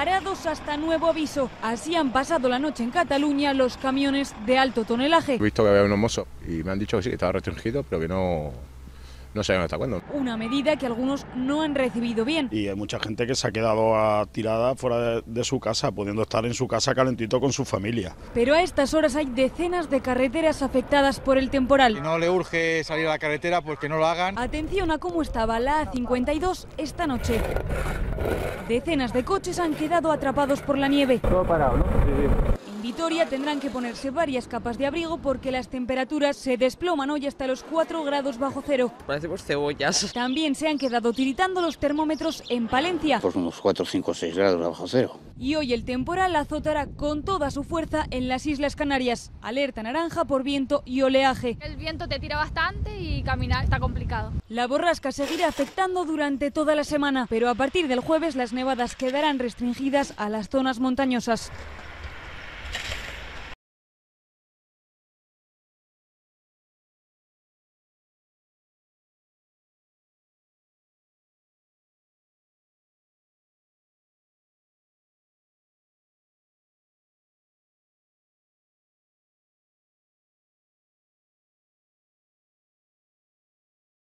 parados hasta nuevo aviso. Así han pasado la noche en Cataluña los camiones de alto tonelaje. He visto que había unos mozos y me han dicho que sí, que estaba restringido, pero que no, no sabían hasta cuándo. Una medida que algunos no han recibido bien. Y hay mucha gente que se ha quedado ah, tirada fuera de, de su casa, pudiendo estar en su casa calentito con su familia. Pero a estas horas hay decenas de carreteras afectadas por el temporal. Si no le urge salir a la carretera, pues que no lo hagan. Atención a cómo estaba la A52 esta noche. Decenas de coches han quedado atrapados por la nieve. En Vitoria tendrán que ponerse varias capas de abrigo porque las temperaturas se desploman hoy hasta los 4 grados bajo cero. Parecemos cebollas. También se han quedado tiritando los termómetros en Palencia. Pues unos 4, 5, 6 grados bajo cero. Y hoy el temporal azotará con toda su fuerza en las Islas Canarias. Alerta naranja por viento y oleaje. El viento te tira bastante y caminar está complicado. La borrasca seguirá afectando durante toda la semana, pero a partir del jueves las nevadas quedarán restringidas a las zonas montañosas.